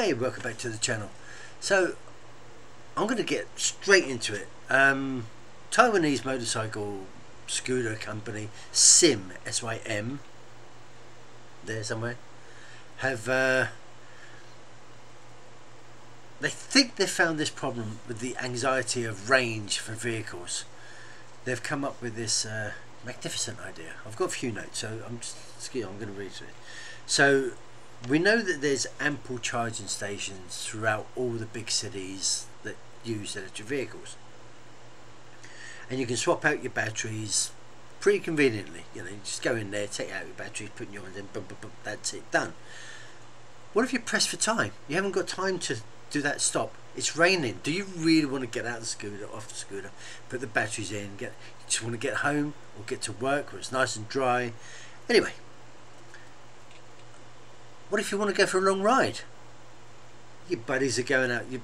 Hi, welcome back to the channel. So, I'm going to get straight into it. Um, Taiwanese motorcycle scooter company SYM S Y M there somewhere have uh, they think they found this problem with the anxiety of range for vehicles. They've come up with this uh, magnificent idea. I've got a few notes, so I'm just I'm going to read through it. So we know that there's ample charging stations throughout all the big cities that use electric vehicles. And you can swap out your batteries pretty conveniently. You know, you just go in there, take out your batteries, put your ones in, boom, boom, boom, that's it, done. What if you're pressed for time? You haven't got time to do that stop. It's raining. Do you really want to get out of the scooter, off the scooter, put the batteries in, get you just want to get home or get to work where it's nice and dry? Anyway, what if you want to go for a long ride? Your buddies are going out, you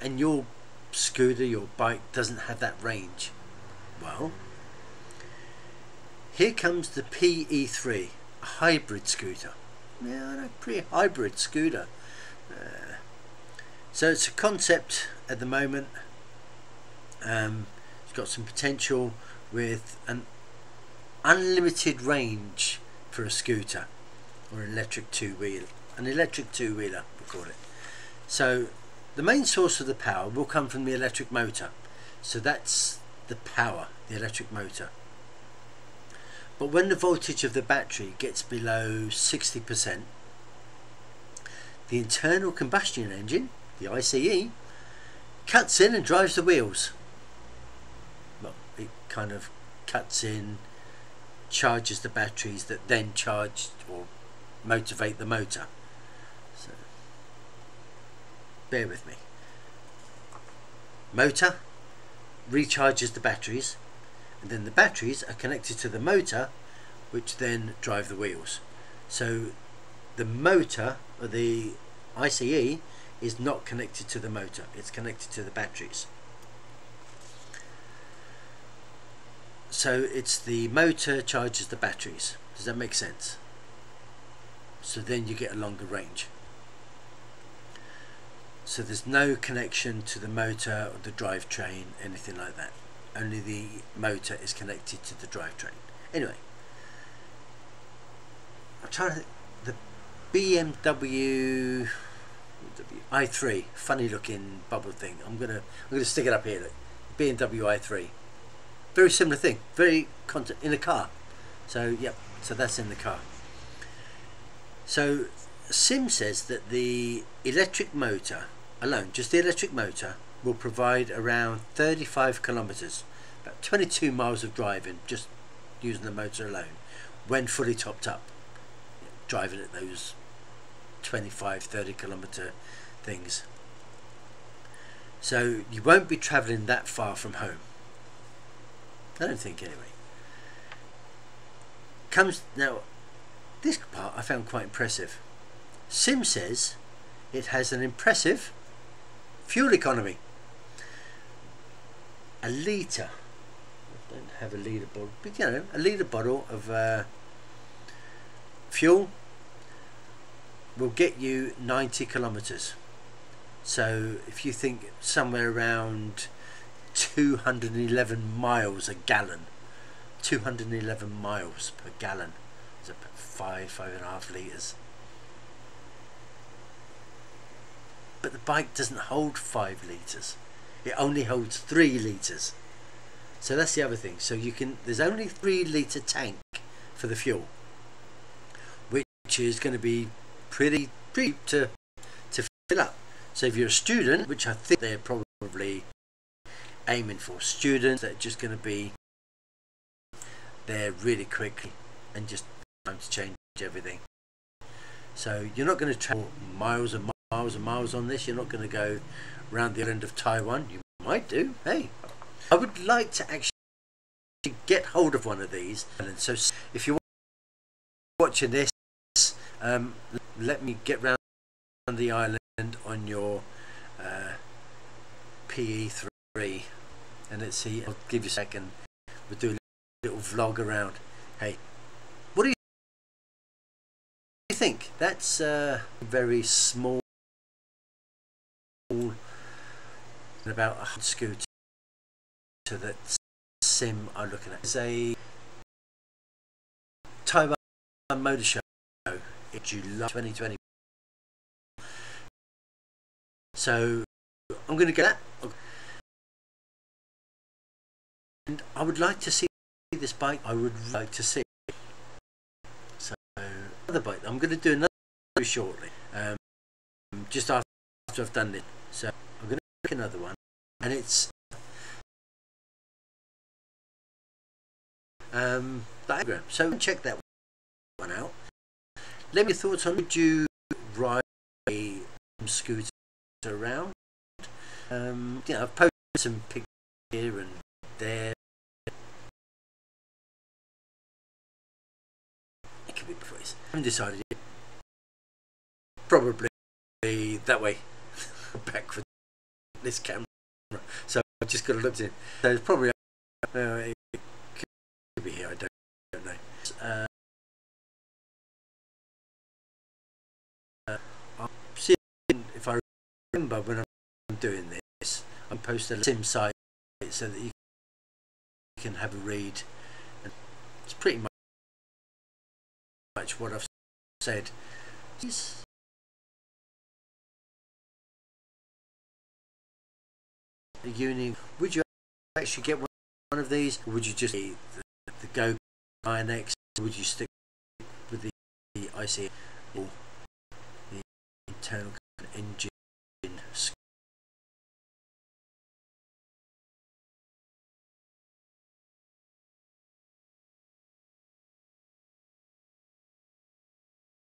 and your scooter, your bike doesn't have that range. Well, here comes the PE3, a hybrid scooter. Yeah, a pretty hybrid scooter. Uh, so it's a concept at the moment. Um, it's got some potential with an unlimited range for a scooter or an electric two wheel an electric two wheeler we call it. So the main source of the power will come from the electric motor. So that's the power the electric motor. But when the voltage of the battery gets below 60% the internal combustion engine the ICE cuts in and drives the wheels. Well it kind of cuts in charges the batteries that then charge or motivate the motor. So, bear with me. Motor recharges the batteries, and then the batteries are connected to the motor, which then drive the wheels. So, the motor, or the ICE, is not connected to the motor, it's connected to the batteries. So it's the motor charges the batteries. Does that make sense? So then you get a longer range. So there's no connection to the motor or the drivetrain anything like that. Only the motor is connected to the drivetrain. Anyway I'm trying to the BMW i3 funny looking bubble thing. I'm gonna I'm gonna stick it up here look. BMW i3 very similar thing very content in a car. So yep so that's in the car so SYM says that the electric motor alone, just the electric motor, will provide around 35 kilometres, about 22 miles of driving just using the motor alone when fully topped up. Driving at those 25 30 kilometre things. So you won't be travelling that far from home. I don't think anyway. Comes now this part I found quite impressive. SYM says it has an impressive fuel economy. A litre, I don't have a litre bottle, but you know, a litre bottle of uh, fuel will get you 90 kilometres. So if you think somewhere around 211 miles a gallon, 211 miles per gallon five, five and a half litres. But the bike doesn't hold five litres. It only holds three litres. So that's the other thing. So you can there's only three litre tank for the fuel. Which is going to be pretty cheap to to fill up. So if you're a student, which I think they're probably aiming for, students that are just going to be there really quickly and just to change everything. So you're not going to travel miles and miles and miles on this. You're not going to go around the island of Taiwan. You might do. Hey, I would like to actually get hold of one of these. And so if you're watching this, um, let me get round the island on your uh, PE3 and let's see, I'll give you a second. We'll do a little vlog around. Hey, think? That's a very small, about a scooter that SYM are looking at. It's a Taiwan Motor Show in July 2020. So I'm going to get that. And I would like to see this bike. I would like to see. Another bike. I'm going to do another shortly. Um, just after I've done it. So I'm going to make another one, and it's um, diagram. So check that one out. Let me thoughts on would you ride a scooter around? Um, I've posted some pictures here and there. Haven't decided yet. Probably that way. Back for this camera. So I've just got to look at it. So it's probably uh, it could be here. I don't, don't know. Uh, see if I remember when I'm doing this. I'm posting a SYM site so that you can have a read. And it's pretty much what I've said. A uni. Would you actually get one of these, or would you just the, the Go Ionex? Would you stick with the, the IC or the internal engine?